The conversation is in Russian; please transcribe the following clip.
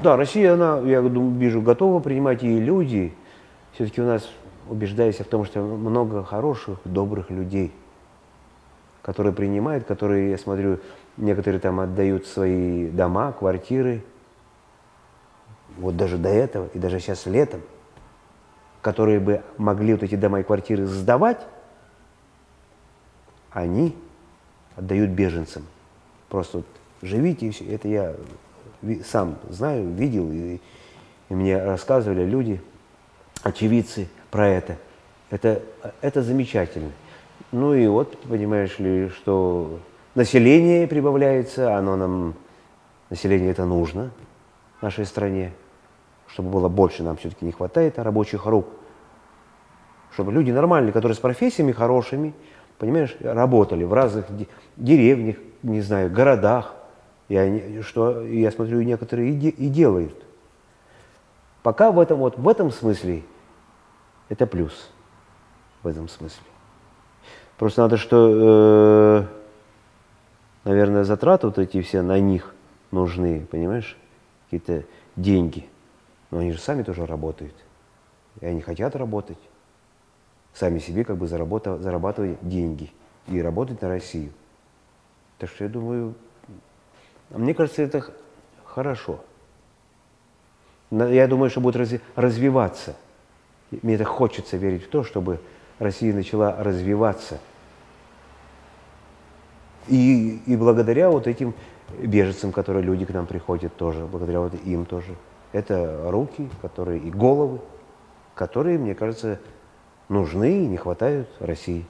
Да, Россия, она, я думаю, вижу, готова принимать и люди. Все-таки у нас, убеждаюсь в том, что много хороших, добрых людей, которые принимают, которые, я смотрю, некоторые там отдают свои дома, квартиры. Вот даже до этого, и даже сейчас летом, которые бы могли вот эти дома и квартиры сдавать, они отдают беженцам. Просто вот живите и все. Это я сам знаю, видел, и, и мне рассказывали люди, очевидцы про это. Это, это замечательно. Ну и вот, понимаешь ли, что население прибавляется, оно нам, население это нужно нашей стране, чтобы было больше, нам все-таки не хватает рабочих рук, чтобы люди нормальные, которые с профессиями хорошими, понимаешь, работали в разных деревнях, не знаю, городах, они, что я смотрю, некоторые и, де, и делают. Пока в этом, вот, в этом смысле это плюс. В этом смысле. Просто надо, что, э, наверное, затраты вот эти все на них нужны, понимаешь? Какие-то деньги. Но они же сами тоже работают. И они хотят работать. Сами себе как бы зарабатывать, зарабатывать деньги. И работать на Россию. Так что я думаю, мне кажется, это хорошо. Я думаю, что будет развиваться. Мне это хочется верить в то, чтобы Россия начала развиваться. И, и благодаря вот этим беженцам, которые люди к нам приходят тоже, благодаря вот им тоже. Это руки, которые и головы, которые, мне кажется, нужны и не хватают России.